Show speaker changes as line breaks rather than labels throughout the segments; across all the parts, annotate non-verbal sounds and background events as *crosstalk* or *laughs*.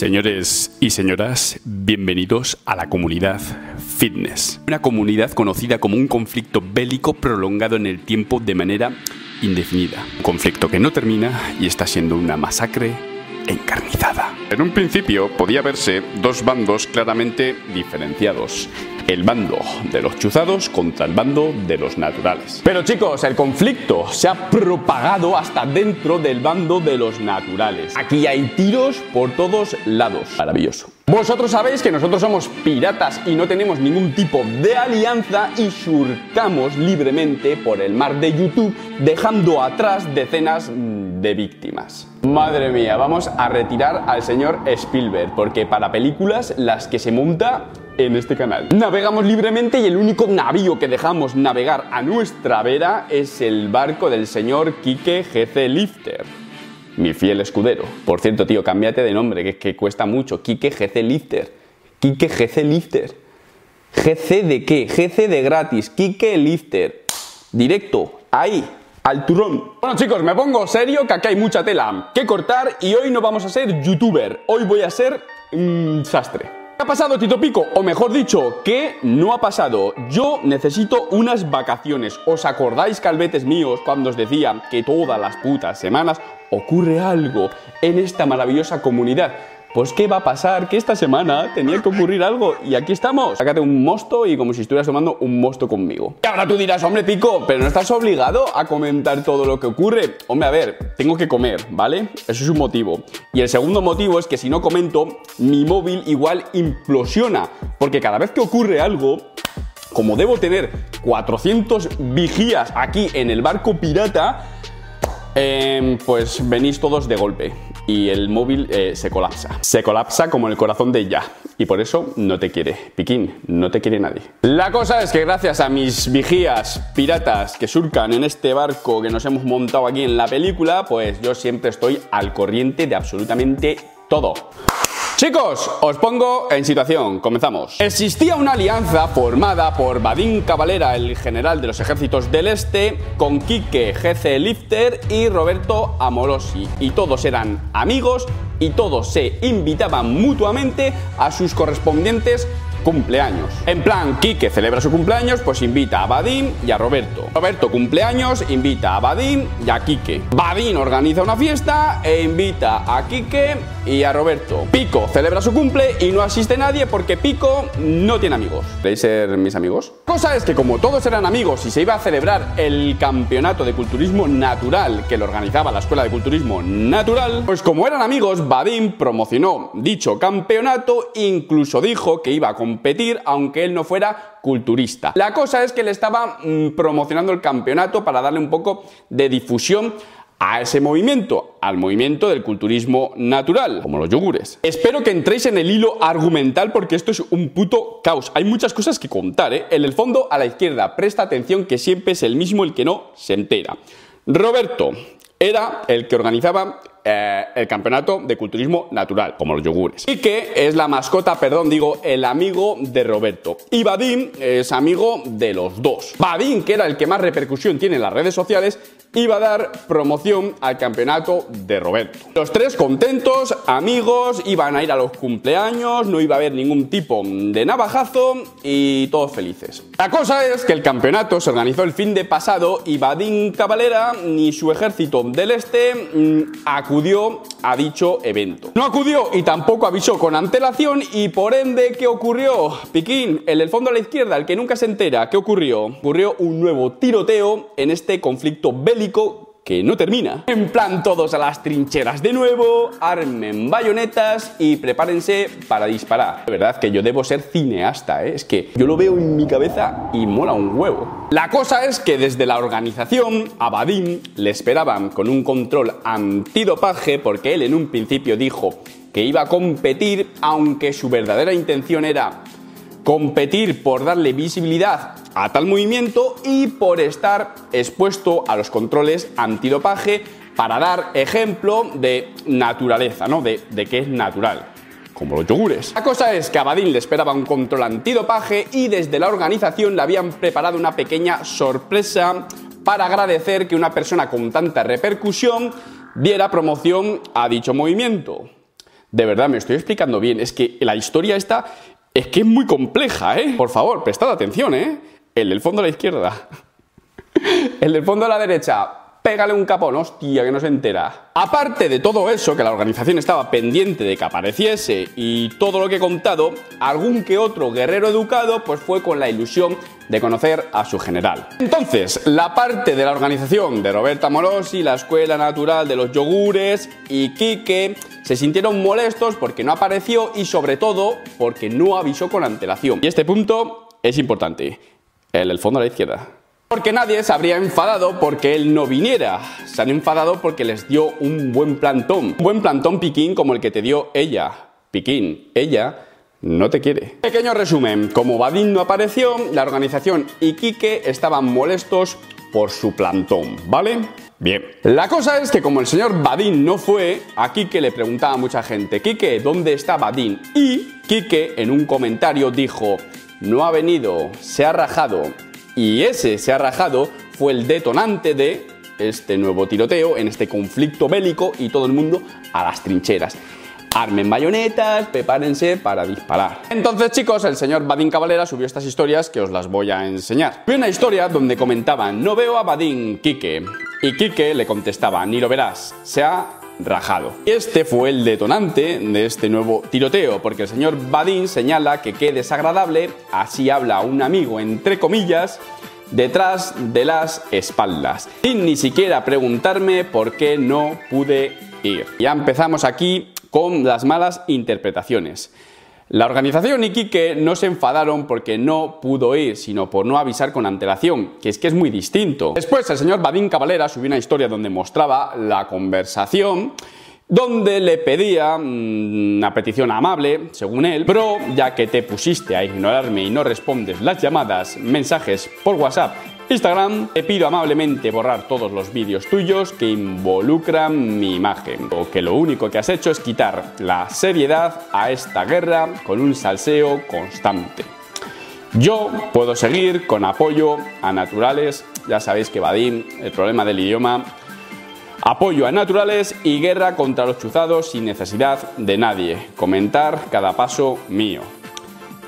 Señores y señoras, bienvenidos a la comunidad fitness. Una comunidad conocida como un conflicto bélico prolongado en el tiempo de manera indefinida. Un conflicto que no termina y está siendo una masacre encarnizada. En un principio podía verse dos bandos claramente diferenciados. El bando de los chuzados contra el bando de los naturales. Pero chicos, el conflicto se ha propagado hasta dentro del bando de los naturales. Aquí hay tiros por todos lados. Maravilloso. Vosotros sabéis que nosotros somos piratas y no tenemos ningún tipo de alianza y surcamos libremente por el mar de YouTube dejando atrás decenas mm, de víctimas. Madre mía, vamos a retirar al señor Spielberg porque para películas las que se monta en este canal. Navegamos libremente y el único navío que dejamos navegar a nuestra vera es el barco del señor Kike GC Lifter. Mi fiel escudero. Por cierto, tío, cámbiate de nombre, que, que cuesta mucho. Kike GC Lifter. Kike GC Lifter. ¿GC de qué? GC de gratis. Kike Lifter. Directo. Ahí. Al turrón. Bueno chicos, me pongo serio que aquí hay mucha tela que cortar y hoy no vamos a ser youtuber. Hoy voy a ser sastre. ¿Qué ha pasado, Tito Pico? O mejor dicho, ¿qué no ha pasado? Yo necesito unas vacaciones. ¿Os acordáis, calvetes míos, cuando os decía que todas las putas semanas ocurre algo en esta maravillosa comunidad? Pues ¿qué va a pasar? Que esta semana tenía que ocurrir algo y aquí estamos. Sácate un mosto y como si estuvieras tomando un mosto conmigo. Y ahora tú dirás, hombre Pico, pero no estás obligado a comentar todo lo que ocurre. Hombre, a ver, tengo que comer, ¿vale? Eso es un motivo. Y el segundo motivo es que si no comento, mi móvil igual implosiona. Porque cada vez que ocurre algo, como debo tener 400 vigías aquí en el barco pirata, eh, pues venís todos de golpe y el móvil eh, se colapsa. Se colapsa como el corazón de ella. Y por eso no te quiere. Piquín, no te quiere nadie. La cosa es que gracias a mis vigías piratas que surcan en este barco que nos hemos montado aquí en la película, pues yo siempre estoy al corriente de absolutamente todo. Chicos, os pongo en situación, comenzamos. Existía una alianza formada por Badín Cavalera, el general de los ejércitos del Este, con Quique GC Lifter y Roberto Amorosi, y todos eran amigos y todos se invitaban mutuamente a sus correspondientes cumpleaños. En plan, Quique celebra su cumpleaños, pues invita a Badín y a Roberto. Roberto cumpleaños, invita a Badín y a Quique. Badín organiza una fiesta e invita a Quique y a Roberto. Pico celebra su cumple y no asiste nadie porque Pico no tiene amigos. ¿Queréis ser mis amigos? Cosa es que como todos eran amigos y se iba a celebrar el campeonato de culturismo natural que lo organizaba la Escuela de Culturismo Natural, pues como eran amigos, Badín promocionó dicho campeonato, incluso dijo que iba a competir aunque él no fuera culturista. La cosa es que le estaba mm, promocionando el campeonato para darle un poco de difusión a ese movimiento, al movimiento del culturismo natural, como los yogures. Espero que entréis en el hilo argumental porque esto es un puto caos. Hay muchas cosas que contar, ¿eh? En el fondo, a la izquierda, presta atención que siempre es el mismo el que no se entera. Roberto era el que organizaba eh, el campeonato de culturismo natural, como los yogures. Y que es la mascota, perdón, digo, el amigo de Roberto. Y Vadim es amigo de los dos. Vadim, que era el que más repercusión tiene en las redes sociales, iba a dar promoción al campeonato de Roberto. Los tres contentos, amigos, iban a ir a los cumpleaños, no iba a haber ningún tipo de navajazo y todos felices. La cosa es que el campeonato se organizó el fin de pasado y Vadim Cavalera ni su ejército del este mmm, acudió a dicho evento. No acudió y tampoco avisó con antelación y por ende, ¿qué ocurrió? Piquín, el fondo a la izquierda, el que nunca se entera, ¿qué ocurrió? Ocurrió un nuevo tiroteo en este conflicto bélico que no termina. En plan, todos a las trincheras de nuevo, armen bayonetas y prepárense para disparar. De verdad que yo debo ser cineasta, ¿eh? es que yo lo veo en mi cabeza y mola un huevo. La cosa es que desde la organización, a Vadim le esperaban con un control antidopaje porque él en un principio dijo que iba a competir, aunque su verdadera intención era competir por darle visibilidad a tal movimiento y por estar expuesto a los controles antidopaje para dar ejemplo de naturaleza, ¿no? De, de que es natural como los yogures. La cosa es que a Badin le esperaba un control antidopaje y desde la organización le habían preparado una pequeña sorpresa para agradecer que una persona con tanta repercusión diera promoción a dicho movimiento. De verdad, me estoy explicando bien. Es que la historia esta es que es muy compleja, ¿eh? Por favor, prestad atención, ¿eh? El del fondo a la izquierda. El del fondo a la derecha pégale un capón, hostia, que no se entera. Aparte de todo eso, que la organización estaba pendiente de que apareciese y todo lo que he contado, algún que otro guerrero educado pues fue con la ilusión de conocer a su general. Entonces, la parte de la organización de Roberta Morosi, la Escuela Natural de los Yogures y Quique se sintieron molestos porque no apareció y sobre todo porque no avisó con antelación. Y este punto es importante, el fondo a la izquierda. Porque nadie se habría enfadado porque él no viniera. Se han enfadado porque les dio un buen plantón. Un buen plantón piquín como el que te dio ella. Piquín, ella no te quiere. Pequeño resumen, como Badín no apareció, la organización y Quique estaban molestos por su plantón, ¿vale? Bien. La cosa es que como el señor Badín no fue, a Quique le preguntaba a mucha gente, Quique, ¿dónde está Badín? Y Quique en un comentario dijo, no ha venido, se ha rajado y ese se ha rajado fue el detonante de este nuevo tiroteo, en este conflicto bélico y todo el mundo a las trincheras. Armen bayonetas, prepárense para disparar. Entonces, chicos, el señor Badín Cavalera subió estas historias que os las voy a enseñar. Vi una historia donde comentaban, no veo a Badín, Quique. Y Quique le contestaba, ni lo verás, se ha rajado. Este fue el detonante de este nuevo tiroteo, porque el señor Badin señala que qué desagradable, así habla un amigo entre comillas, detrás de las espaldas, sin ni siquiera preguntarme por qué no pude ir. Ya empezamos aquí con las malas interpretaciones. La organización y Quique no se enfadaron porque no pudo ir, sino por no avisar con antelación, que es que es muy distinto. Después el señor Badín Cavalera subió una historia donde mostraba la conversación donde le pedía mm, una petición amable, según él, pero ya que te pusiste a ignorarme y no respondes las llamadas, mensajes por WhatsApp Instagram, te pido amablemente borrar todos los vídeos tuyos que involucran mi imagen, o que lo único que has hecho es quitar la seriedad a esta guerra con un salseo constante. Yo puedo seguir con apoyo a naturales, ya sabéis que Vadim, el problema del idioma, apoyo a naturales y guerra contra los chuzados sin necesidad de nadie, comentar cada paso mío.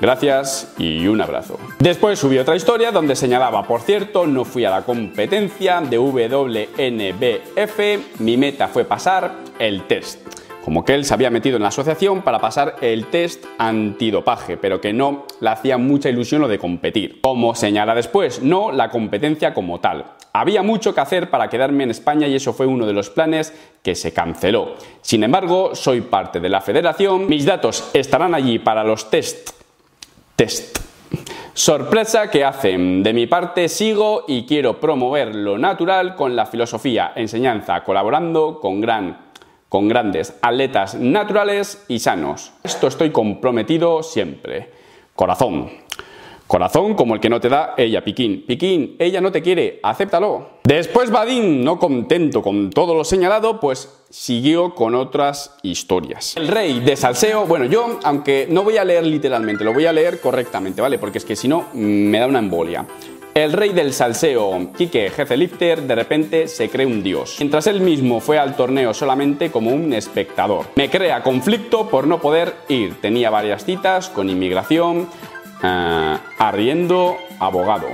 Gracias y un abrazo. Después subí otra historia donde señalaba, por cierto, no fui a la competencia de WNBF, mi meta fue pasar el test. Como que él se había metido en la asociación para pasar el test antidopaje, pero que no le hacía mucha ilusión lo de competir. Como señala después, no la competencia como tal. Había mucho que hacer para quedarme en España y eso fue uno de los planes que se canceló. Sin embargo, soy parte de la federación, mis datos estarán allí para los test test. Sorpresa que hacen. De mi parte sigo y quiero promover lo natural con la filosofía, enseñanza, colaborando con, gran, con grandes atletas naturales y sanos. Esto estoy comprometido siempre. Corazón. Corazón como el que no te da ella, Piquín. Piquín, ella no te quiere, acéptalo. Después Badín, no contento con todo lo señalado, pues siguió con otras historias. El rey de salseo, bueno, yo, aunque no voy a leer literalmente, lo voy a leer correctamente, ¿vale? Porque es que si no, me da una embolia. El rey del salseo, Kike Hezelifter, de repente se cree un dios, mientras él mismo fue al torneo solamente como un espectador. Me crea conflicto por no poder ir. Tenía varias citas con inmigración, uh, arriendo abogado.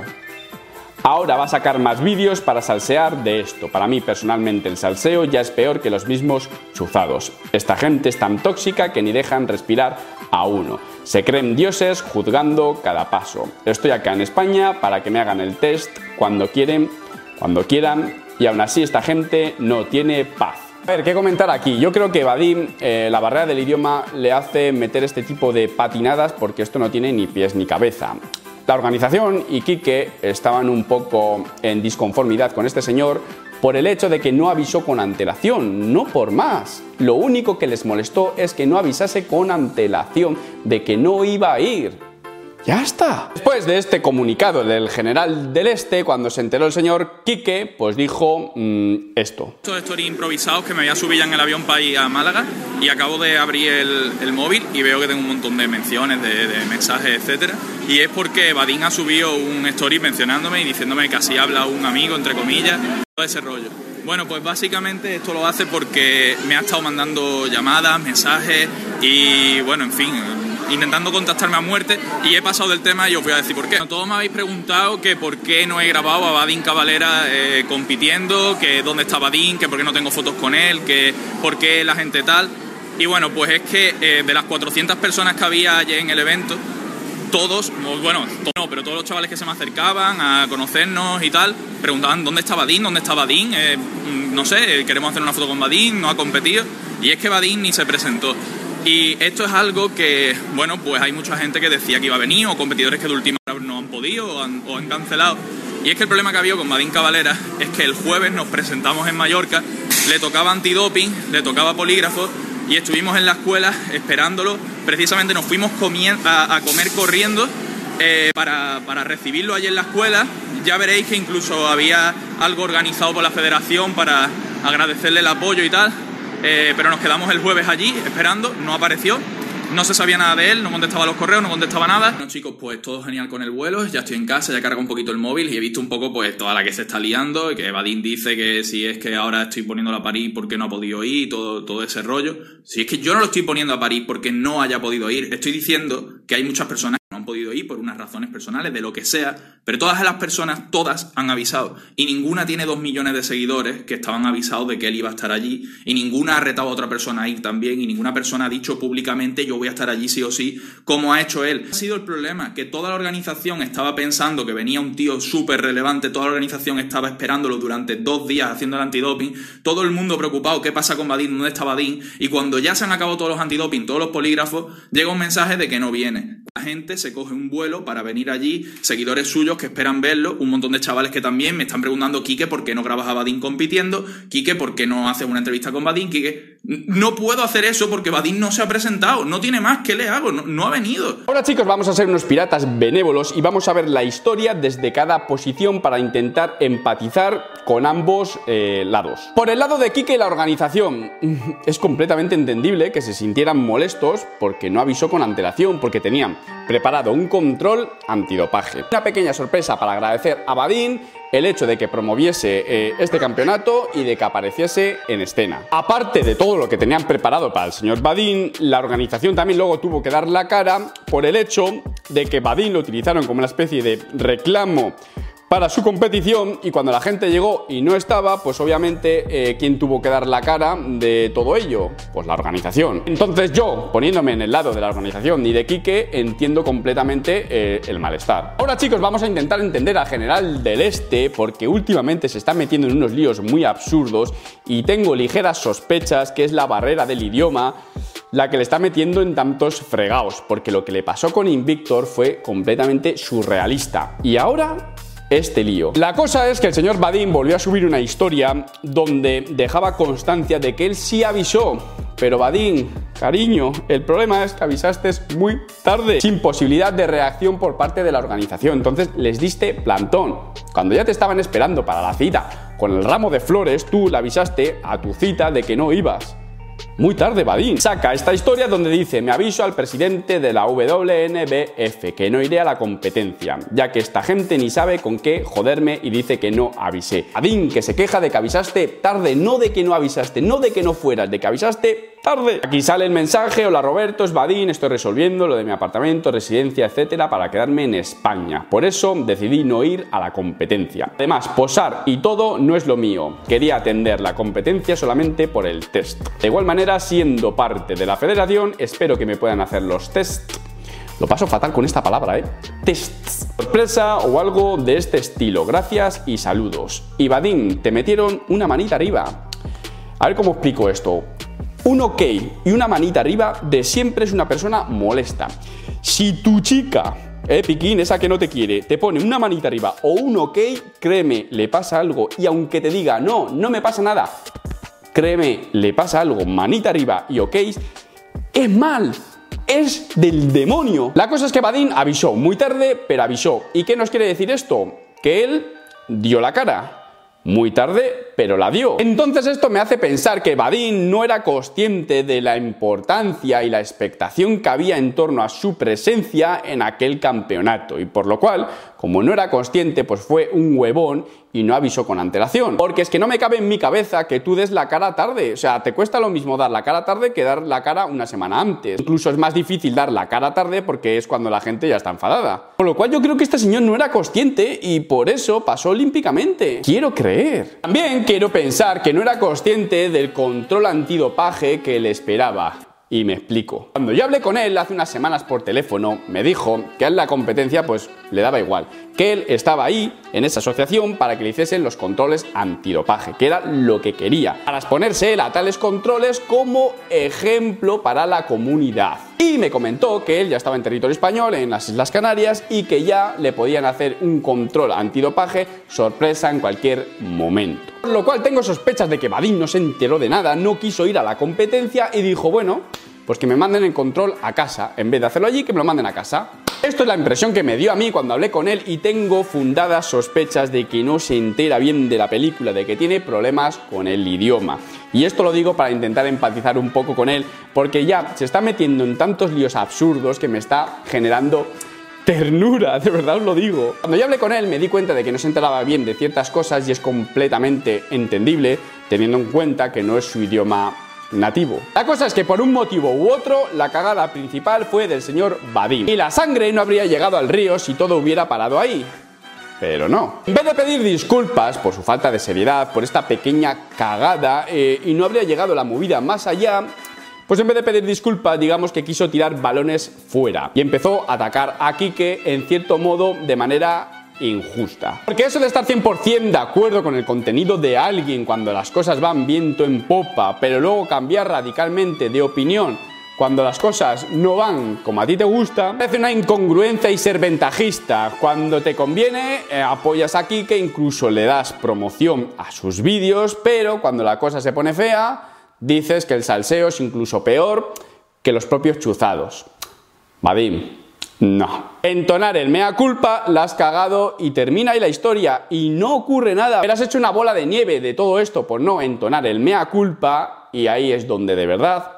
Ahora va a sacar más vídeos para salsear de esto. Para mí personalmente el salseo ya es peor que los mismos chuzados. Esta gente es tan tóxica que ni dejan respirar a uno. Se creen dioses juzgando cada paso. Estoy acá en España para que me hagan el test cuando quieren, cuando quieran y aún así esta gente no tiene paz. A ver, ¿qué comentar aquí? Yo creo que Vadim, eh, la barrera del idioma, le hace meter este tipo de patinadas porque esto no tiene ni pies ni cabeza. La organización y Quique estaban un poco en disconformidad con este señor por el hecho de que no avisó con antelación, no por más. Lo único que les molestó es que no avisase con antelación de que no iba a ir. Ya está. Después de este comunicado del general del Este, cuando se enteró el señor Quique, pues dijo mm, esto.
Estos stories improvisados que me voy a subir ya en el avión para ir a Málaga y acabo de abrir el, móvil y veo que tengo un montón de menciones, de, mensajes, etcétera. Y es porque Badín ha subido un story mencionándome y diciéndome que así habla un amigo, entre comillas, todo ese rollo. Bueno, pues básicamente esto lo hace porque me ha estado mandando llamadas, mensajes y bueno, en fin, intentando contactarme a muerte y he pasado del tema y os voy a decir por qué. Todos me habéis preguntado que por qué no he grabado a Badín Cavalera eh, compitiendo, que dónde está Badín, que por qué no tengo fotos con él, que por qué la gente tal. Y bueno, pues es que eh, de las 400 personas que había ayer en el evento, todos, bueno, no, pero todos los chavales que se me acercaban a conocernos y tal, preguntaban dónde está Badín, dónde está Badín, eh, mm, no sé, queremos hacer una foto con Badín, no ha competido, y es que Badín ni se presentó. Y esto es algo que, bueno, pues hay mucha gente que decía que iba a venir, o competidores que de última hora no han podido o han, cancelado. Y es que el problema que había con Madín Cavalera es que el jueves nos presentamos en Mallorca, le tocaba antidoping, le tocaba polígrafo y estuvimos en la escuela esperándolo. Precisamente nos fuimos a, a comer corriendo eh, para, para recibirlo allí en la escuela. Ya veréis que incluso había algo organizado por la federación para agradecerle el apoyo y tal. Eh, pero nos quedamos el jueves allí esperando, no apareció. No se sabía nada de él, no contestaba los correos, no contestaba nada. Bueno, chicos, pues todo genial con el vuelo. Ya estoy en casa, ya cargo un poquito el móvil y he visto un poco, pues, toda la que se está liando. Y que Vadim dice que si es que ahora estoy poniendo a París porque no ha podido ir, todo, todo ese rollo. Si es que yo no lo estoy poniendo a París porque no haya podido ir, estoy diciendo que hay muchas personas han podido ir por unas razones personales, de lo que sea, pero todas las personas, todas han avisado. Y ninguna tiene dos millones de seguidores que estaban avisados de que él iba a estar allí. Y ninguna ha retado a otra persona a ir también. Y ninguna persona ha dicho públicamente yo voy a estar allí sí o sí, como ha hecho él. Ha sido el problema, que toda la organización estaba pensando que venía un tío súper relevante, toda la organización estaba esperándolo durante dos días haciendo el antidoping, todo el mundo preocupado, ¿qué pasa con Badín? ¿Dónde está Badín? Y cuando ya se han acabado todos los antidoping, todos los polígrafos, llega un mensaje de que no viene. La gente se coge un vuelo para venir allí, seguidores suyos que esperan verlo, un montón de chavales que también me están preguntando, Quique, ¿por qué no grabas a Badín compitiendo? Quique, ¿por qué no haces una entrevista con Badín? Quique, no puedo hacer eso porque Badín no se ha presentado, no tiene más, ¿qué le hago? No, ha venido.
Ahora chicos, vamos a ser unos piratas benévolos y vamos a ver la historia desde cada posición para intentar empatizar con ambos eh, lados. Por el lado de Quique, la organización es completamente entendible que se sintieran molestos porque no avisó con antelación, porque tenían preparado un control antidopaje. Una pequeña sorpresa para agradecer a Badín el hecho de que promoviese eh, este campeonato y de que apareciese en escena. Aparte de todo lo que tenían preparado para el señor Badín, la organización también luego tuvo que dar la cara por el hecho de que Badín lo utilizaron como una especie de reclamo para su competición y cuando la gente llegó y no estaba, pues obviamente, eh, ¿quién tuvo que dar la cara de todo ello? Pues la organización. Entonces yo, poniéndome en el lado de la organización y de Quique, entiendo completamente eh, el malestar. Ahora chicos, vamos a intentar entender al general del Este porque últimamente se está metiendo en unos líos muy absurdos y tengo ligeras sospechas que es la barrera del idioma la que le está metiendo en tantos fregados, porque lo que le pasó con Invictor fue completamente surrealista. Y ahora este lío. La cosa es que el señor Badin volvió a subir una historia donde dejaba constancia de que él sí avisó. Pero Badin, cariño, el problema es que avisaste muy tarde, sin posibilidad de reacción por parte de la organización. Entonces les diste plantón. Cuando ya te estaban esperando para la cita con el ramo de flores, tú le avisaste a tu cita de que no ibas. Muy tarde, Badín. Saca esta historia donde dice, me aviso al presidente de la WNBF que no iré a la competencia, ya que esta gente ni sabe con qué joderme y dice que no avisé. Badín, que se queja de que avisaste tarde, no de que no avisaste, no de que no fueras, de que avisaste tarde. Aquí sale el mensaje, hola Roberto, es Badín, estoy resolviendo lo de mi apartamento, residencia, etcétera, para quedarme en España. Por eso decidí no ir a la competencia. Además, posar y todo no es lo mío. Quería atender la competencia solamente por el test. De igual manera, siendo parte de la federación, espero que me puedan hacer los tests. Lo paso fatal con esta palabra, ¿eh? Tests. Sorpresa o algo de este estilo. Gracias y saludos. Y Badín, te metieron una manita arriba. A ver cómo explico esto. Un ok y una manita arriba de siempre es una persona molesta. Si tu chica eh, Piquín, esa que no te quiere, te pone una manita arriba o un ok, créeme, le pasa algo y aunque te diga no, no me pasa nada, créeme, le pasa algo, manita arriba y ok, es mal. Es del demonio. La cosa es que Badin avisó muy tarde, pero avisó. ¿Y qué nos quiere decir esto? Que él dio la cara. Muy tarde, pero la dio. Entonces esto me hace pensar que Badin no era consciente de la importancia y la expectación que había en torno a su presencia en aquel campeonato y por lo cual, como no era consciente, pues fue un huevón y no avisó con antelación. Porque es que no me cabe en mi cabeza que tú des la cara tarde. O sea, te cuesta lo mismo dar la cara tarde que dar la cara una semana antes. Incluso es más difícil dar la cara tarde porque es cuando la gente ya está enfadada. Con lo cual yo creo que este señor no era consciente y por eso pasó olímpicamente. Quiero creer. También quiero pensar que no era consciente del control antidopaje que le esperaba. Y me explico. Cuando yo hablé con él hace unas semanas por teléfono, me dijo que a la competencia pues le daba igual, que él estaba ahí en esa asociación para que le hiciesen los controles antidopaje, que era lo que quería, para exponerse él a tales controles como ejemplo para la comunidad. Y me comentó que él ya estaba en territorio español, en las Islas Canarias, y que ya le podían hacer un control antidopaje sorpresa en cualquier momento. Por lo cual tengo sospechas de que Badin no se enteró de nada, no quiso ir a la competencia y dijo, bueno, pues que me manden el control a casa. En vez de hacerlo allí, que me lo manden a casa. Esto es la impresión que me dio a mí cuando hablé con él y tengo fundadas sospechas de que no se entera bien de la película, de que tiene problemas con el idioma. Y esto lo digo para intentar empatizar un poco con él, porque ya se está metiendo en tantos líos absurdos que me está generando ternura, *laughs* de verdad os lo digo. Cuando yo hablé con él me di cuenta de que no se enteraba bien de ciertas cosas y es completamente entendible teniendo en cuenta que no es su idioma nativo. La cosa es que por un motivo u otro, la cagada principal fue del señor Vadim. Y la sangre no habría llegado al río si todo hubiera parado ahí. Pero no. En vez de pedir disculpas por su falta de seriedad, por esta pequeña cagada, eh, y no habría llegado la movida más allá, pues en vez de pedir disculpas, digamos que quiso tirar balones fuera y empezó a atacar a Kike en cierto modo de manera injusta. Porque eso de estar 100% de acuerdo con el contenido de alguien cuando las cosas van viento en popa, pero luego cambiar radicalmente de opinión cuando las cosas no van como a ti te gusta, parece una incongruencia y ser ventajista. Cuando te conviene, eh, apoyas a Kike, incluso le das promoción a sus vídeos, pero cuando la cosa se pone fea, dices que el salseo es incluso peor que los propios chuzados. Vadim, no. Entonar el mea culpa, la has cagado y termina ahí la historia y no ocurre nada. Pero has hecho una bola de nieve de todo esto por no entonar el mea culpa y ahí es donde de verdad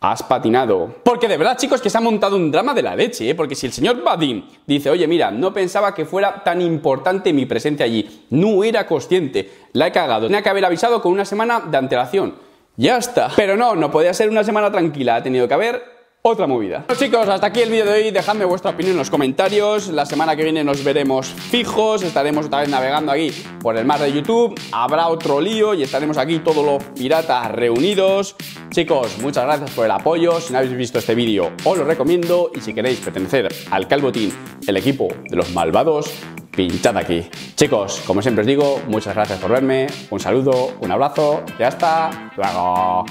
has patinado. Porque de verdad, chicos, que se ha montado un drama de la leche, ¿eh? Porque si el señor Vadim dice, oye, mira, no pensaba que fuera tan importante mi presencia allí, no era consciente, la he cagado, tenía que haber avisado con una semana de antelación. Ya está. Pero no, no podía ser una semana tranquila, ha tenido que haber otra movida. Chicos, hasta aquí el vídeo de hoy, dejadme vuestra opinión en los comentarios, la semana que viene nos veremos fijos, estaremos otra vez navegando aquí por el mar de YouTube, habrá otro lío y estaremos aquí todos los piratas reunidos. Chicos, muchas gracias por el apoyo, si no habéis visto este vídeo os lo recomiendo y si queréis pertenecer al Calvotín, el equipo de los malvados, pinchad aquí. Chicos, como siempre os digo, muchas gracias por verme, un saludo, un abrazo y hasta luego.